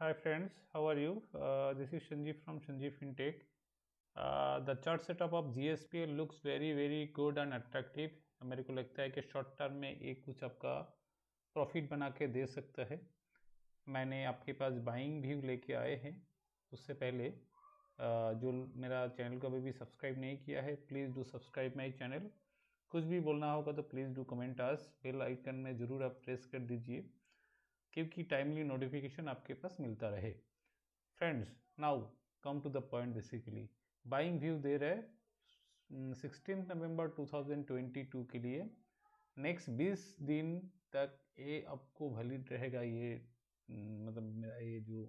Hi friends, how are you? Uh, this is Sanjeev from Sanjeev Fintech. Uh, the chart setup of GSPL looks very very good and attractive. मेरे को लगता है कि short term में एक कुछ आपका प्रॉफिट बना के दे सकता है मैंने आपके पास बाइंग व्यू लेके आए हैं उससे पहले uh, जो मेरा चैनल को अभी भी सब्सक्राइब नहीं किया है please do subscribe my channel कुछ भी बोलना होगा तो please do comment as bell icon में ज़रूर आप प्रेस कर दीजिए क्योंकि टाइमली नोटिफिकेशन आपके पास मिलता रहे। Friends now come to the point basically buying view दे रहे सिक्सटीन नवंबर 2022 के लिए। नेक्स्ट 20 दिन तक ये आपको वैलिड रहेगा ये मतलब मेरा ये जो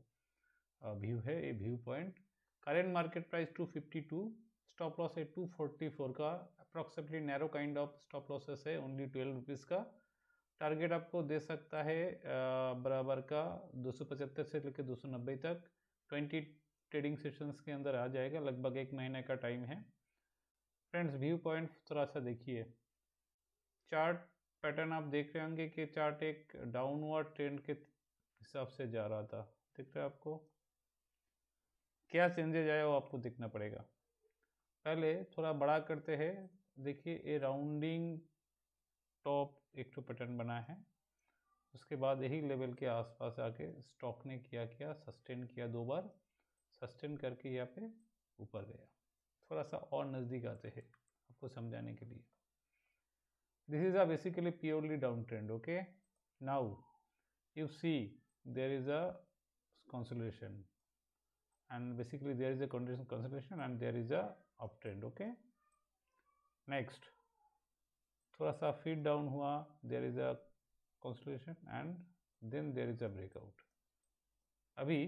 व्यू है, ये view point current market price 252 stop loss है 244 का। Approximately narrow kind of stop losses है ओनली ट्वेल्व रुपीज़ का। टारगेट आपको दे सकता है बराबर का दो सौ पचहत्तर से लेकर दो सौ नब्बे तक। 20 ट्रेडिंग सेशंस के अंदर आ जाएगा, लगभग एक महीने का टाइम है। फ्रेंड्स, व्यू पॉइंट थोड़ा सा देखिए। चार्ट पैटर्न आप देख रहे होंगे कि चार्ट एक डाउनवर्ड ट्रेंड के हिसाब से जा रहा था। दिख रहा है आपको? क्या चेंजेज आया वो आपको दिखना पड़ेगा। पहले थोड़ा बड़ा करते हैं। देखिए, ये राउंडिंग टॉप एक तो पैटर्न बना है। उसके बाद यही लेवल के आसपास आके स्टॉक ने किया किया सस्टेन किया दो बार। सस्टेन करके यहाँ पे ऊपर गया। थोड़ा सा और नज़दीक आते हैं आपको समझाने के लिए। This is a basically purely down trend okay now you see there is a consolidation and basically there is a condition consolidation and there is a uptrend, okay? Next थोड़ा सा फ़ीड डाउन हुआ there is a constellation and then there is a breakout अभी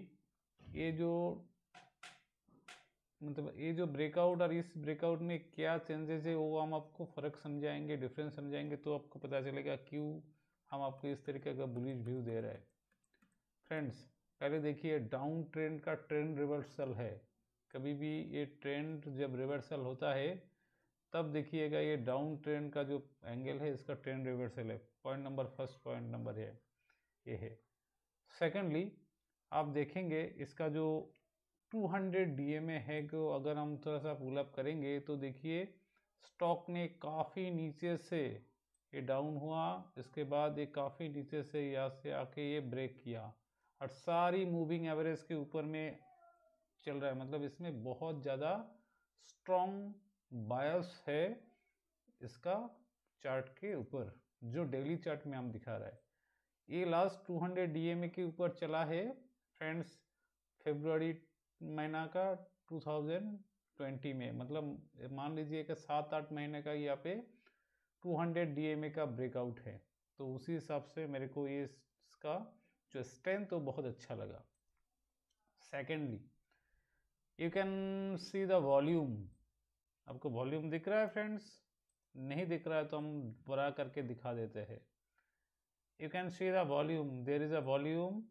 ये जो मतलब ये जो breakout और इस ब्रेकआउट में क्या चेंजेस है, वो हम आपको फ़र्क समझाएँगे डिफरेंस समझाएँगे तो आपको पता चलेगा क्यों हम आपको इस तरीके का बुलिश व्यू दे रहे हैं। फ्रेंड्स पहले देखिए डाउन ट्रेंड का ट्रेंड रिवर्सल है। कभी भी ये ट्रेंड जब रिवर्सल होता है तब देखिएगा ये डाउन ट्रेंड का जो एंगल है, इसका ट्रेंड रिवर्सल है। Point number first point number है ये है। सेकेंडली आप देखेंगे इसका जो 200 डीएमए है कि अगर हम थोड़ा सा पुलअप करेंगे तो देखिए स्टॉक ने काफ़ी नीचे से ये डाउन हुआ, इसके बाद ये काफ़ी नीचे से यहाँ से आके ये ब्रेक किया। और सारी मूविंग एवरेज के ऊपर में चल रहा है मतलब इसमें बहुत ज़्यादा स्ट्रॉन्ग बायस है इसका चार्ट के ऊपर, जो डेली चार्ट में हम दिखा रहा है। ये लास्ट 200 डीएमए के ऊपर चला है, फ्रेंड्स फेब्रुआरी महीना का 2020 में मतलब मान लीजिए कि सात आठ महीने का यहाँ पे 200 डीएमए का ब्रेकआउट है। तो उसी हिसाब से मेरे को ये इसका जो स्ट्रेंथ तो बहुत अच्छा लगा। Secondly you can see the volume आपको वॉल्यूम दिख रहा है फ्रेंड्स? नहीं दिख रहा है तो हम बड़ा करके दिखा देते हैं। You can see the volume there is a volume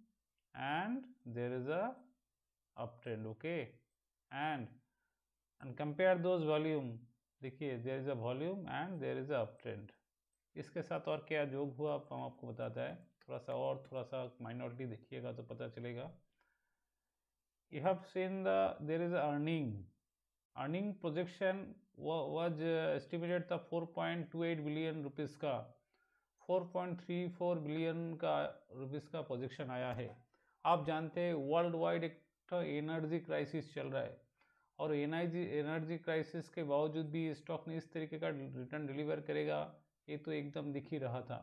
and there is a up trend okay and and compare those volume देखिए there is a volume and there is a up trend इसके साथ और क्या जोग हुआ आप हम आपको बताता है। थोड़ा सा और, थोड़ा सा माइनॉरिटी देखिएगा तो पता चलेगा। You have seen the there is earning earning projection was estimated था 4.28 बिलियन रुपीज़ का। 4.34 बिलियन का रुपीज़ का प्रोजेक्शन आया है। आप जानते हैं वर्ल्ड वाइड एक एनर्जी क्राइसिस चल रहा है और एनर्जी एनर्जी क्राइसिस के बावजूद भी स्टॉक ने इस तरीके का रिटर्न डिलीवर करेगा, ये तो एकदम दिख ही रहा था।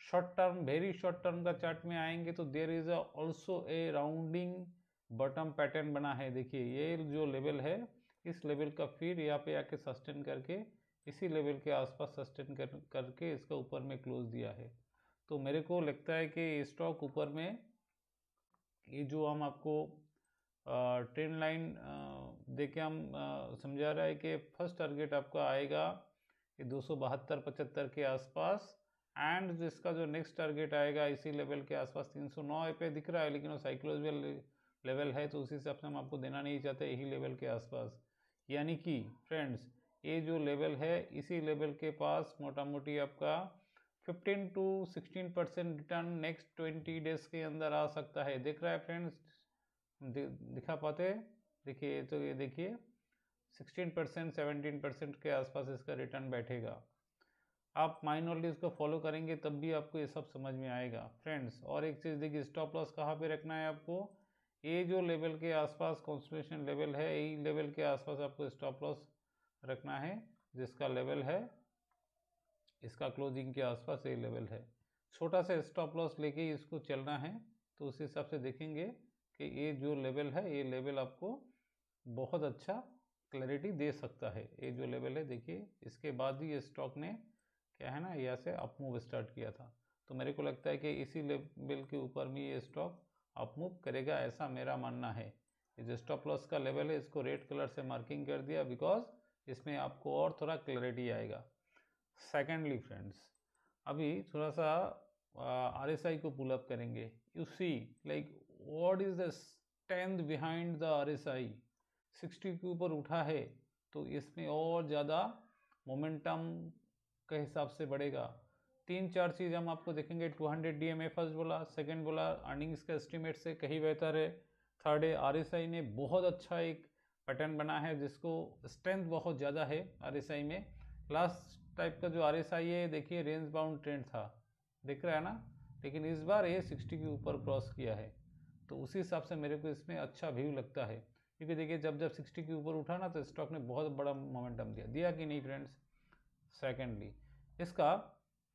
Short term very short term का चार्ट में आएँगे तो there is also a rounding bottom pattern बना है। देखिए, ये जो लेवल है इस लेवल का फिर यहाँ पे आके सस्टेन करके, इसी लेवल के आसपास सस्टेन कर, करके इसका ऊपर में क्लोज दिया है। तो मेरे को लगता है कि स्टॉक ऊपर में, ये जो हम आपको ट्रेन लाइन दे के हम समझा रहा है कि फ़र्स्ट टारगेट आपका आएगा ये दो सौ बहत्तर, पचहत्तर के आसपास एंड जिसका जो नेक्स्ट टारगेट आएगा इसी लेवल के आसपास तीन सौ नौ पे दिख रहा है, लेकिन वो साइक्लोजिकल लेवल है तो उसी हिसाब से हम आपको देना नहीं चाहते, यही लेवल के आसपास। यानी कि फ्रेंड्स ये जो लेवल है, इसी लेवल के पास मोटा मोटी आपका 15 to 16 percent return next 20 days के अंदर आ सकता है। देख रहा है फ्रेंड्स दिखा पाते? देखिए तो ये देखिए 16 परसेंट सेवनटीन परसेंट के आसपास इसका रिटर्न बैठेगा। आप माइनॉरिटीज़ को फॉलो करेंगे, तब भी आपको ये सब समझ में आएगा। फ्रेंड्स और एक चीज़ देखिए स्टॉप लॉस कहाँ पे रखना है आपको? ये जो लेवल के आसपास कॉन्सलेशन लेवल है यही लेवल के आसपास आपको स्टॉप लॉस रखना है, जिसका लेवल है, इसका क्लोजिंग के आसपास ये लेवल है। छोटा सा स्टॉप लॉस लेके इसको चलना है तो उस हिसाब से देखेंगे कि ये जो लेवल है, ये लेवल आपको बहुत अच्छा क्लैरिटी दे सकता है। ये जो लेवल है, देखिए, इसके बाद ही ये स्टॉक ने क्या है ना, यहाँ से अप मूव स्टार्ट किया था। तो मेरे को लगता है कि इसी लेवल के ऊपर में ये स्टॉक अप मूव करेगा, ऐसा मेरा मानना है। ये जो स्टॉप लॉस का लेवल है, इसको रेड कलर से मार्किंग कर दिया बिकॉज़ इसमें आपको और थोड़ा क्लैरिटी आएगा। सेकेंडली फ्रेंड्स अभी थोड़ा सा आर एस आई को पुल अप करेंगे। You see like what is the strength behind the R S I sixty के ऊपर उठा है तो इसमें और ज़्यादा मोमेंटम के हिसाब से बढ़ेगा। तीन चार चीज़ हम आपको देखेंगे। 200 hundred D M A first बोला सेकेंड बोला अर्निंग्स का एस्टिमेट से कहीं बेहतर है। थर्ड है आर एस आई ने बहुत अच्छा एक पैटर्न बना है जिसको स्ट्रेंथ बहुत ज़्यादा है आर एस आई में। लास्ट टाइप का जो आर एस आई है, देखिए रेंज बाउंड ट्रेंड था। दिख रहा है ना? लेकिन इस बार ये सिक्सटी के ऊपर क्रॉस किया है। तो उसी हिसाब से मेरे को इसमें अच्छा व्यू लगता है। क्योंकि देखिए, जब जब सिक्सटी के ऊपर उठा ना तो स्टॉक ने बहुत बड़ा मोमेंटम दिया। दिया कि नहीं फ्रेंड्स सेकेंडली इसका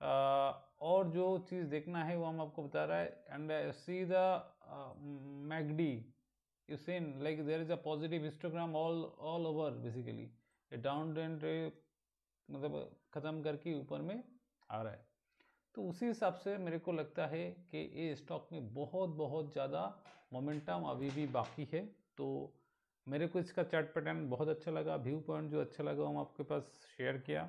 और जो चीज़ देखना है वो हम आपको बता रहा है। And see the MACD you seen like there is a positive histogram all all over basically down trend मतलब ख़त्म करके ऊपर में आ रहा है। तो उसी हिसाब से मेरे को लगता है कि ये स्टॉक में बहुत बहुत ज़्यादा मोमेंटम अभी भी बाकी है। तो मेरे को इसका चार्ट पैटर्न बहुत अच्छा लगा व्यू पॉइंट जो अच्छा लगा हम आपके पास शेयर किया।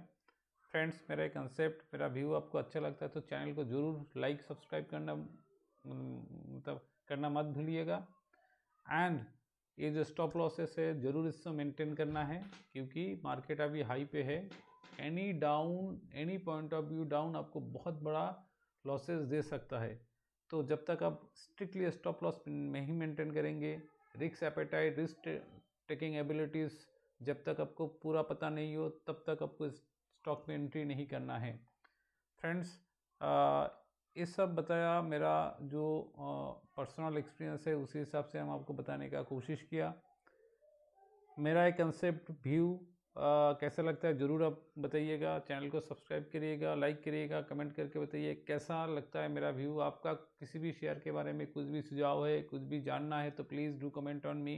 फ्रेंड्स, मेरा एक कंसेप्ट मेरा व्यू आपको अच्छा लगता है तो चैनल को ज़रूर लाइक सब्सक्राइब करना मतलब करना मत भूलिएगा। एंड ये जो स्टॉप लॉसेस है, ज़रूर इसको मेंटेन करना है क्योंकि मार्केट अभी हाई पे है। Any down any point of view down आपको बहुत बड़ा लॉसेस दे सकता है। तो जब तक आप स्ट्रिक्टली स्टॉप लॉस में ही मेंटेन करेंगे रिक्स एपेटाइट रिस्क टेकिंग एबिलिटीज़ जब तक आपको पूरा पता नहीं हो, तब तक आपको स्टॉक में एंट्री नहीं करना है। फ्रेंड्स ये सब बताया मेरा जो पर्सनल एक्सपीरियंस है, उसी हिसाब से हम आपको बताने का कोशिश किया। मेरा एक कंसेप्ट व्यू कैसा लगता है ज़रूर आप बताइएगा। चैनल को सब्सक्राइब करिएगा, लाइक करिएगा, कमेंट करके बताइए कैसा लगता है मेरा व्यू। आपका किसी भी शेयर के बारे में कुछ भी सुझाव है, कुछ भी जानना है तो please do comment on me.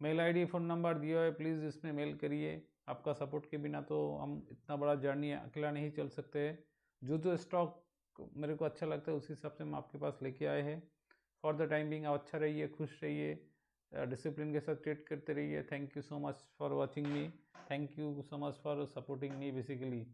Mail ID, phone number दिया है, प्लीज़ इसमें मेल करिए। आपका सपोर्ट के बिना तो हम इतना बड़ा जर्नी अकेला नहीं चल सकते। जो जो स्टॉक मेरे को अच्छा लगता है, उसी हिसाब से हम आपके पास लेके आए हैं। फॉर द टाइम बिंग आप अच्छा रहिए, खुश रहिए डिसिप्लिन के साथ ट्रेड करते रहिए। Thank you so much for watching me thank you so much for supporting me basically